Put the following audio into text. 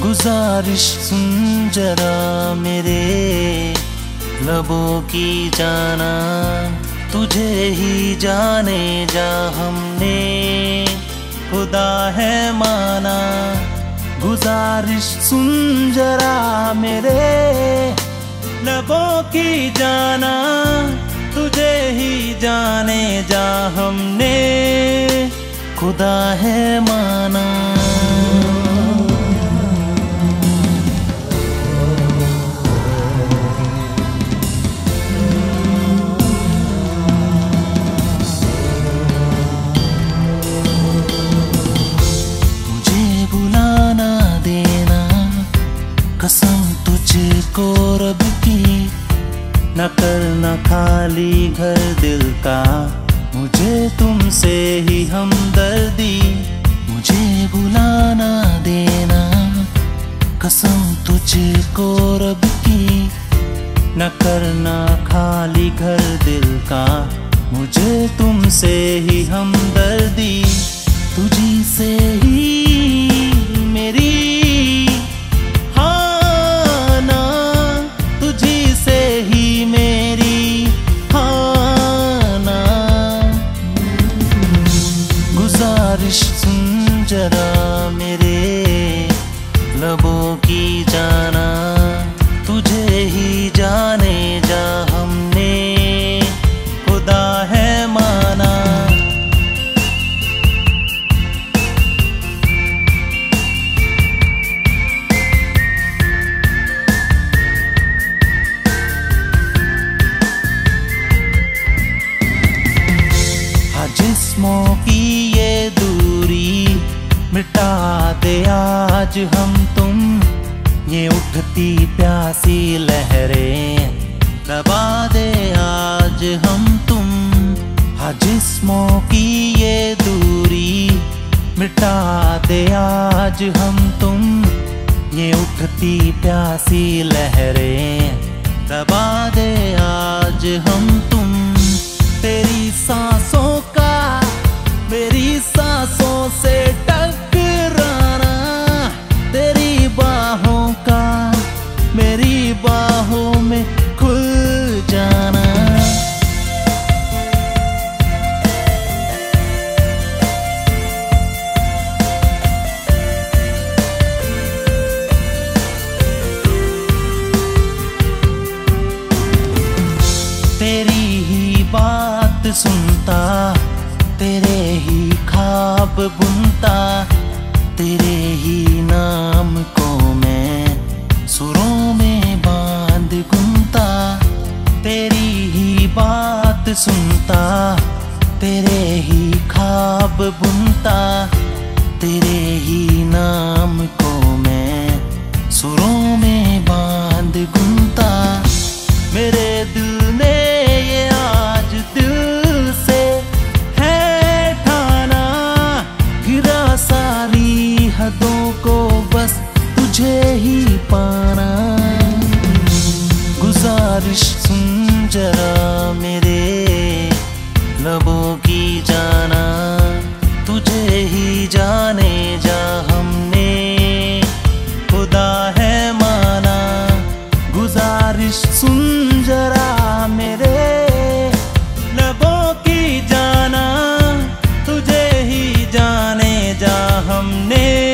गुजारिश सुन जरा मेरे। लबों की जाना, तुझे ही जाने जा हमने। खुदा है माना, गुजारिश सुन जरा मेरे। लबों की जाना, तुझे ही जाने जा हमने। खुदा है माना की न करना खाली घर दिल का। मुझे तुमसे ही हमदर्दी, मुझे बुलाना देना। कसम तुझको रब की न करना खाली घर दिल का। मुझे तुमसे ही हमदर्दी, तुझी से हम तुम, ये उठती प्यासी लहरें। दबा दे आज हम तुम हाँ जिस्मों की ये दूरी। मिटा दे आज हम तुम, ये उठती प्यासी लहरें। दबा दे आज हम तुम, तेरी सांसों का, मेरी सांसों से सुनता, तेरे ही खाब बुनता, तेरे ही नाम को मैं सुरों में बाँध गुनता, तेरी ही बात सुनता, तेरे ही खाब बुनता, तेरे ही नाम तुझे ही पाना। गुजारिश सुन जरा मेरे लबों की जाना। तुझे ही जाने जा हमने। खुदा है माना। गुजारिश सुन जरा मेरे लबों की जाना। तुझे ही जाने जा हमने।